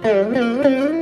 Mm-hmm.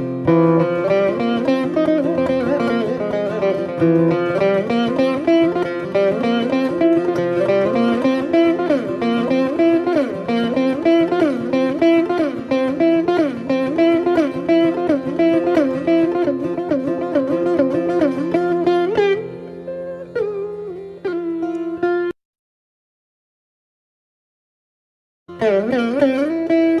Mm-hmm.